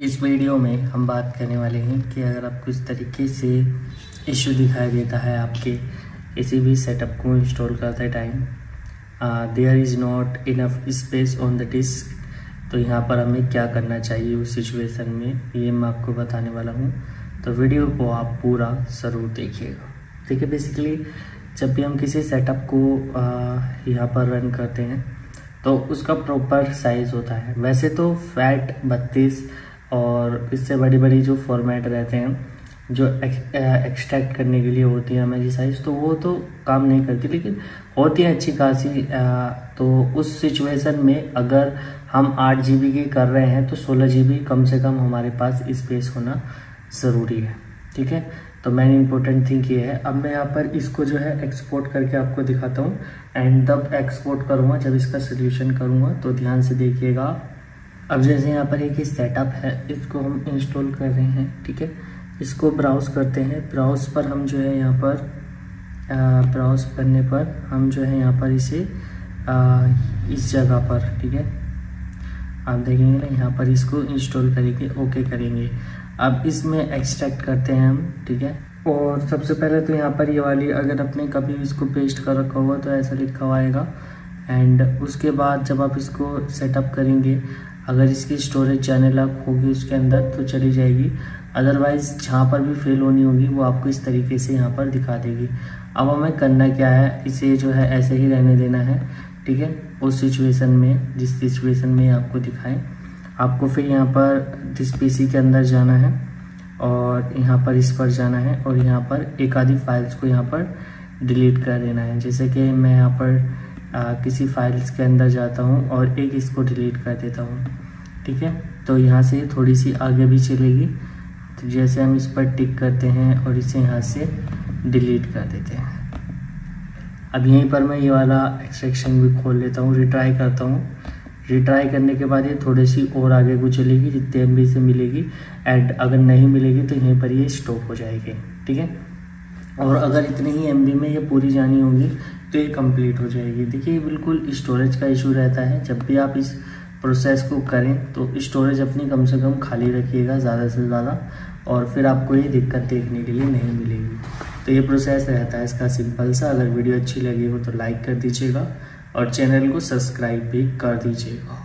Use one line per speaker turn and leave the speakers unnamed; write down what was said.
इस वीडियो में हम बात करने वाले हैं कि अगर आपको इस तरीके से इशू दिखाई देता है, आपके किसी भी सेटअप को इंस्टॉल करते time there is not enough space on the disk तो यहाँ पर हमें क्या करना चाहिए उस सिचुएशन में, ये मैं आपको बताने वाला हूँ। तो वीडियो को आप पूरा ज़रूर देखिएगा। देखिए बेसिकली जब भी हम किसी सेटअप को यहाँ पर रन करते हैं तो उसका प्रॉपर साइज़ होता है। वैसे तो फैट बत्तीस और इससे बड़ी बड़ी जो फॉर्मेट रहते हैं, जो एक्सट्रैक्ट करने के लिए होती है हमारी साइज़ तो वो तो काम नहीं करती। लेकिन होती है अच्छी खासी तो उस सिचुएशन में अगर हम आठ जी की कर रहे हैं तो सोलह जी कम से कम हमारे पास स्पेस होना ज़रूरी है। ठीक है? तो मेन इम्पोर्टेंट थिंग ये है। अब मैं यहाँ पर इसको जो है एक्सपोर्ट करके आपको दिखाता हूँ। एंड तब एक्सपोर्ट करूँगा, जब इसका सोल्यूशन करूँगा तो ध्यान से देखिएगा। अब जैसे यहाँ पर एक सेटअप है इसको हम इंस्टॉल कर रहे हैं ठीक है? इसको ब्राउज़ करते हैं। ब्राउज़ पर हम जो है यहाँ पर ब्राउज़ करने पर हम जो है यहाँ पर इसे आ, इस जगह पर ठीक है? आप देखेंगे ना यहाँ पर इसको इंस्टॉल करेंगे ओके करेंगे। अब इसमें एक्सट्रैक्ट करते हैं हम ठीक है? और सबसे पहले तो यहाँ पर ये वाली अगर अपने कभी इसको पेस्ट कर रखा होगा तो ऐसा लिखा हुआ आएगा। एंड उसके बाद जब आप इसको सेटअप करेंगे अगर इसकी स्टोरेज चैनल आप होगी उसके अंदर तो चली जाएगी। अदरवाइज़ जहाँ पर भी फेल होनी होगी, वो आपको इस तरीके से यहाँ पर दिखा देगी। अब हमें करना क्या है? इसे जो है ऐसे ही रहने देना है, ठीक है? उस सिचुएशन में, जिस सिचुएशन में आपको दिखाएँ। आपको फिर यहाँ पर दिस के अंदर जाना है और यहाँ पर इस पर जाना है और यहाँ पर एक आधी फाइल्स को यहाँ पर डिलीट कर देना है। जैसे कि मैं यहाँ पर किसी फाइल्स के अंदर जाता हूँ और एक इसको डिलीट कर देता हूँ। ठीक है? तो यहाँ से थोड़ी सी आगे भी चलेगी। तो जैसे हम इस पर टिक करते हैं और इसे यहाँ से डिलीट कर देते हैं। अब यहीं पर मैं ये वाला एक्सट्रैक्शन भी खोल लेता हूँ रिट्राई करता हूँ। रिट्राई करने के बाद ये थोड़ी सी और आगे को चलेगी, जितने एम से मिलेगी। एंड अगर नहीं मिलेगी तो यहीं पर ये स्टॉप हो जाएगी। ठीक है? और अगर इतने ही एमबी में ये पूरी जानी होगी तो ये कंप्लीट हो जाएगी। देखिए, बिल्कुल स्टोरेज का इशू रहता है। जब भी आप इस प्रोसेस को करें तो स्टोरेज अपनी कम से कम खाली रखिएगा ज़्यादा से ज़्यादा, और फिर आपको ये दिक्कत देखने के लिए नहीं मिलेगी। तो ये प्रोसेस रहता है इसका सिंपल सा। अगर वीडियो अच्छी लगी हो तो लाइक कर दीजिएगा और चैनल को सब्सक्राइब भी कर दीजिएगा।